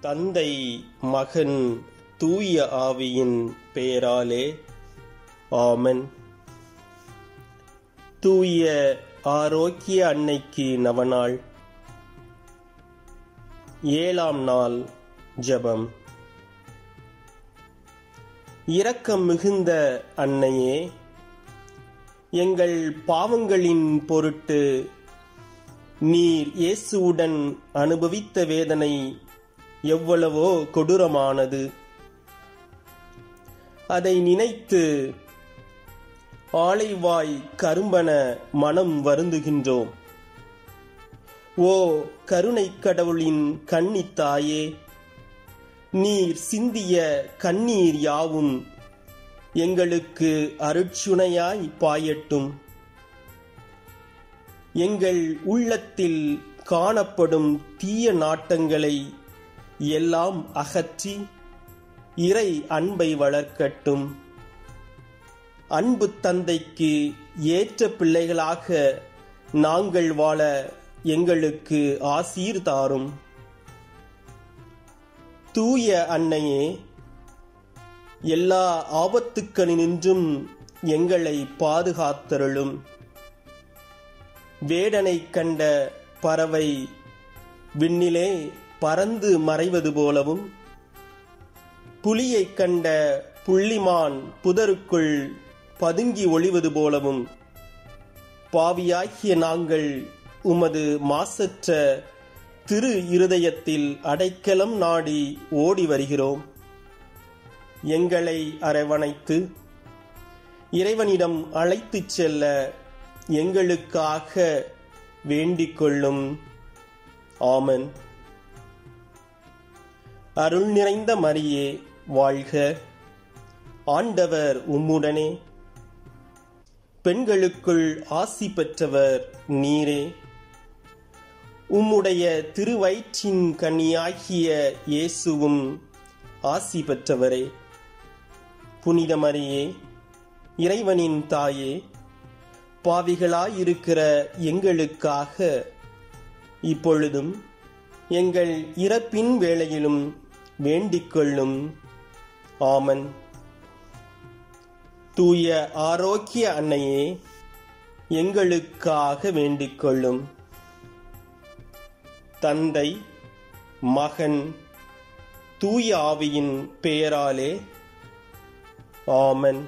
தந்தை மகன் தூய ஆவியின் பெயராலே ஆமன். தூய ஆரோக்கிய அன்னைக்கு நவநாள். ஏழாம் நாள் ஜெபம். இரக்கம் மிகுந்த அன்னையே எங்கள் பாவங்களின் பொருட்டு நீர் இயேசுவுடன் அனுபவித்த வேதனை எவ்வளவோ கொடூரமானது. அதை நினைத்து ஆலைவாய் கரும்பன மனம் வருந்துகின்றோம். ஓ கருணை கடவுளின் கண்ணித்தாயே நீர் சிந்திய கண்ணீர் யாவும் எங்களுக்கு அருட்சுணையாய் பாயட்டும். எங்கள் உள்ளத்தில் காணப்படும் தீய நாட்டங்களை எல்லாம் அகற்றி இறை அன்பை வளர்க்கட்டும். அன்பு தந்தைக்கு ஏற்ற பிள்ளைகளாக நாங்கள் வாழ எங்களுக்கு ஆசீர் தாரும். தூய அன்னையே எல்லா ஆபத்துக்களினின்றும் எங்களை பாதுகாத்தருளும். வேடனை கண்ட பறவை விண்ணிலே பறந்து மறைவது போலவும் புலியைக் கண்ட புள்ளிமான் புதருக்குள் பதுங்கி ஒளிவது போலவும் பாவியாகிய நாங்கள் உமது மாசற்ற திரு இருதயத்தில் அடைக்கலம் நாடி ஓடி வருகிறோம். எங்களை அரவணைத்து இறைவனிடம் அழைத்துச் செல்ல எங்களுக்காக வேண்டிக் கொள்ளும். ஆமன். அருள் நிறைந்த மரியே வாழ்க. ஆண்டவர் உம்முடனே. பெண்களுக்குள் ஆசி பெற்றவர் நீரே. உம்முடைய திருவயிற்றின் கன்னியாகிய இயேசுவும் ஆசி பெற்றவரே. புனித மரியே இறைவனின் தாயே பாவிகளாயிருக்கிற எங்களுக்காக இப்பொழுதும் எங்கள் இறப்பின் வேளையிலும் வேண்டிக்கொள்ளும். ஆமன். தூய ஆரோக்கிய அன்னையே எங்களுக்காக வேண்டிக்கொள்ளும். தந்தை மகன் தூய ஆவியின் பெயராலே ஆமன்.